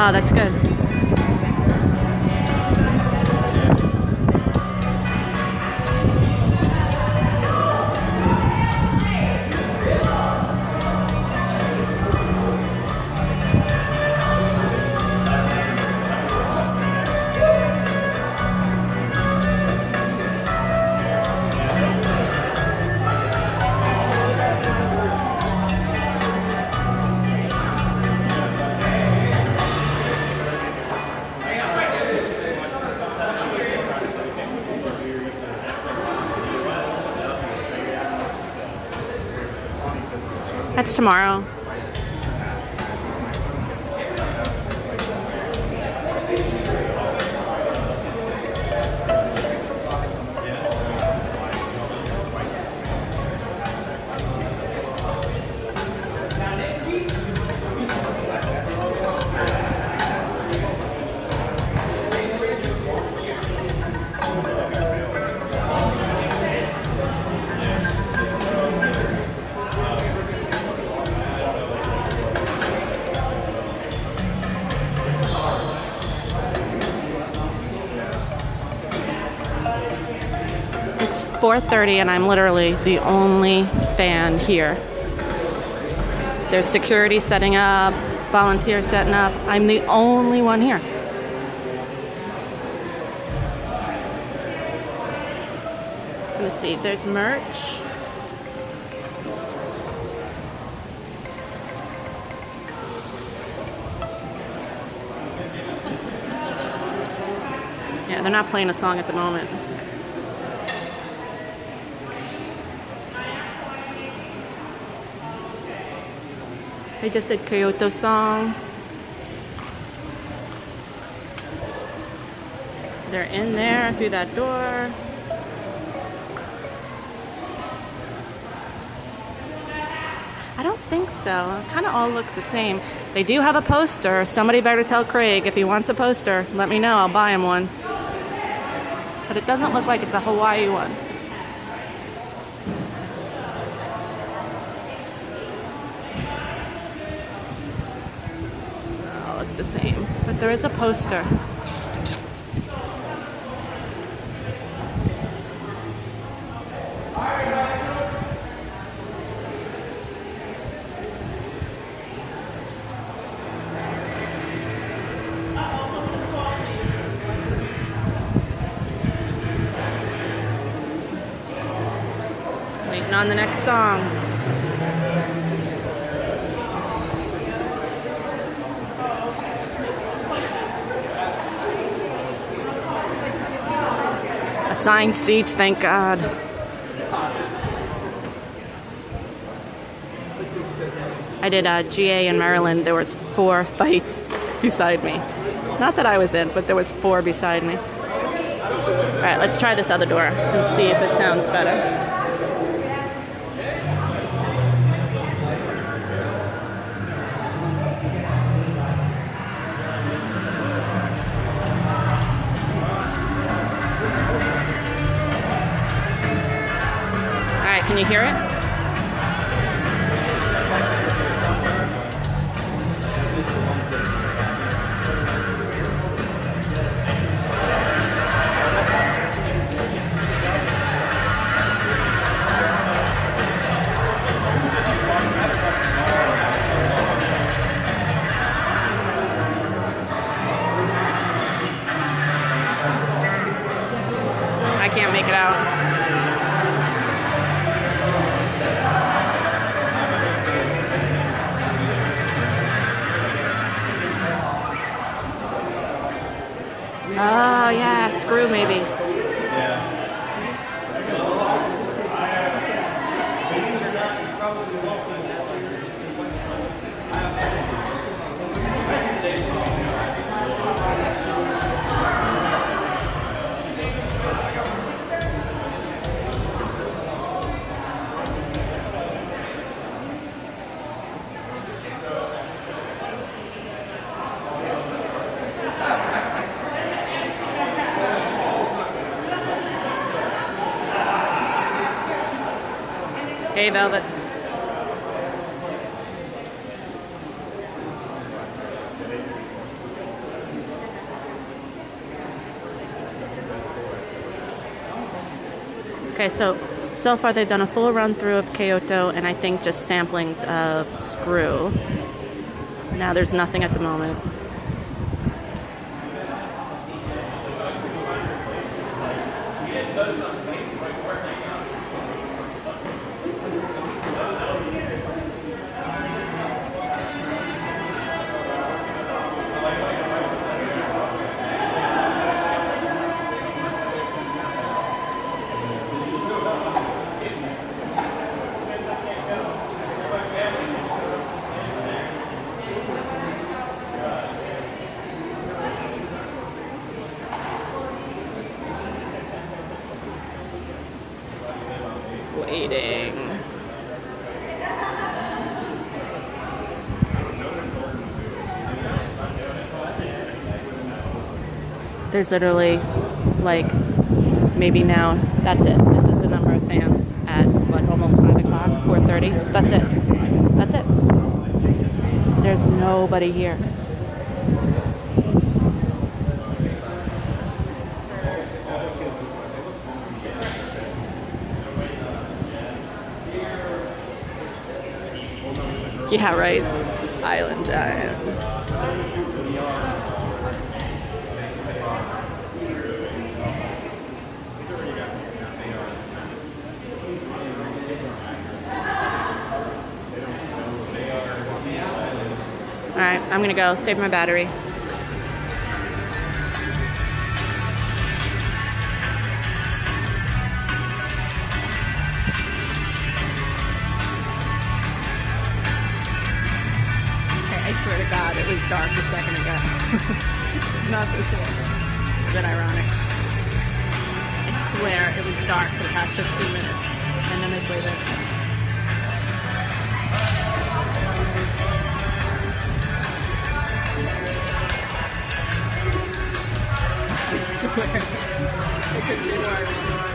Oh, that's good. Tomorrow. It's 4:30 and I'm literally the only fan here. There's security setting up, volunteers setting up. I'm the only one here. Let me see. There's merch. Yeah, they're not playing a song at the moment. They just did Kyoto song. They're in there through that door. I don't think so. It kind of all looks the same. They do have a poster. Somebody better tell Craig if he wants a poster. Let me know. I'll buy him one. But it doesn't look like it's a Hawaii one. Oh, looks the same. But there is a poster. Waiting on the next song. Assigned seats, thank God. I did uh, a GA in Maryland. There was four fights beside me. Not that I was in, but there was four beside me. All right, let's try this other door and see if it sounds better. You hear it? Screw Hey, Velvet. Okay, so so far they've done a full run through of Kyoto and I think just samplings of Screw. Now there's nothing at the moment. There's literally like maybe now that's it. This is the number of fans at what almost five o'clock, four thirty. That's it. That's it. There's nobody here. Yeah, right. Island Giant. All right, I'm gonna go save my battery. Okay, I swear to God, it was dark a second ago. Not this one. Is it ironic? I swear it was dark for the past 15 minutes, and then it's like this. Swear. It could be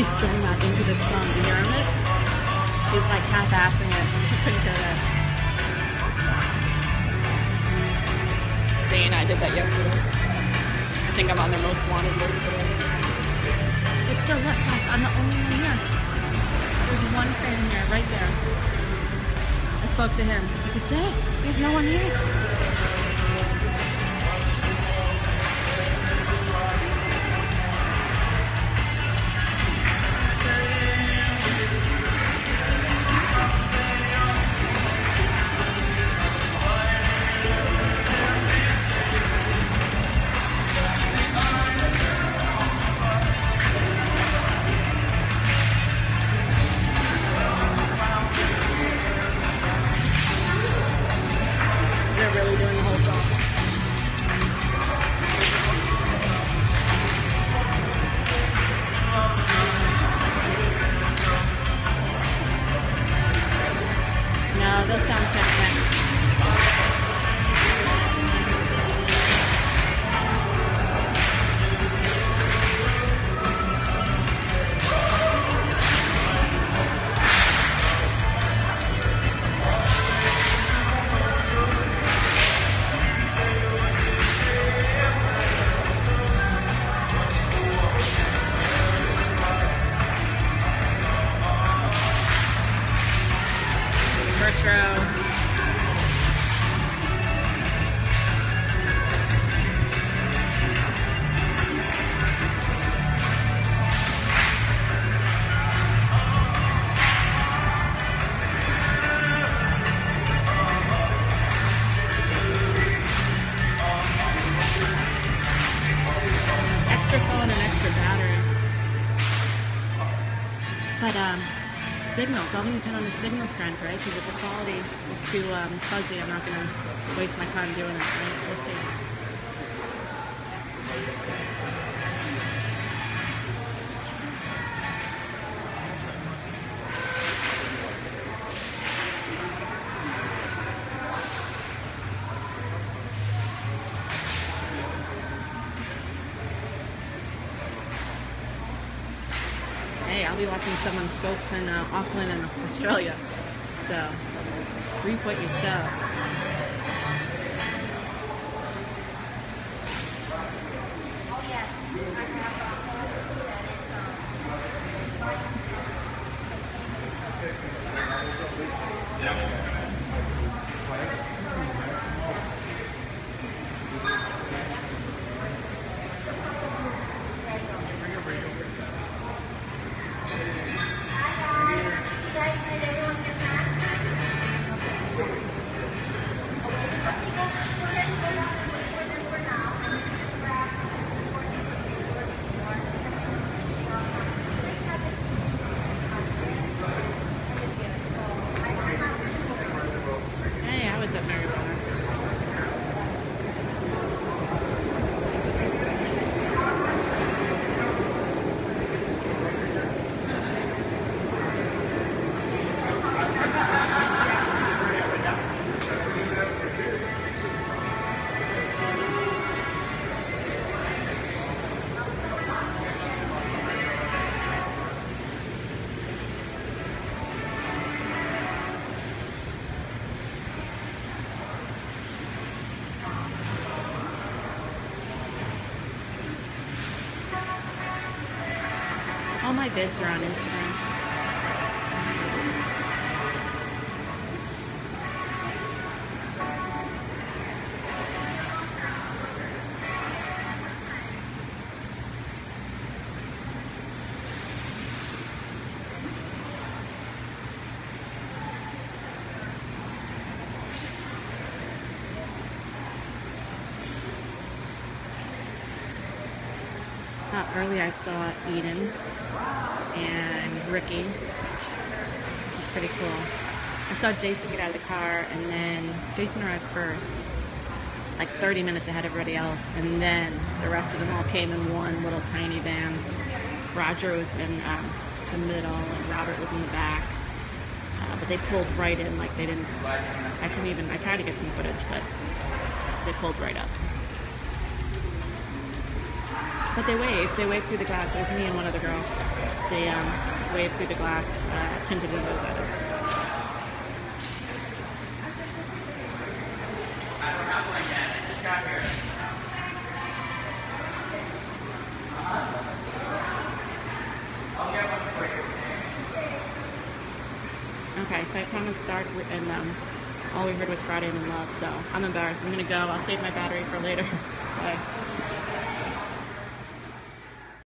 He's still not into the song. You hear him? He's like half-assing it. You couldn't hear that. Dane, I did that yesterday. I think I'm on their most wanted list today. But still, look, guys, I'm the only one here. There's one fan here, right there. I spoke to him. I could say, there's no one here. first row. extra phone and extra battery. But um, signal. It's all going to depend on the signal strength, right? Because if the quality is too um, fuzzy, I'm not going to waste my time doing it, right? We'll see. I'll be watching someone scopes in uh, Auckland and Australia. So, reap what you sow. My vids are on Instagram. Uh, early I saw Eden and Ricky, which is pretty cool. I saw Jason get out of the car, and then Jason arrived first, like 30 minutes ahead of everybody else, and then the rest of them all came in one little tiny van. Roger was in um, the middle, and Robert was in the back. Uh, but they pulled right in, like they didn't. I couldn't even. I tried to get some footage, but they pulled right up. But they waved. They waved through the glass. It was me and one other girl. They um, waved through the glass, uh, tinted windows at. Okay, so I promised Dark, with and um, all we heard was Friday in Love, so I'm embarrassed. I'm gonna go. I'll save my battery for later. Bye.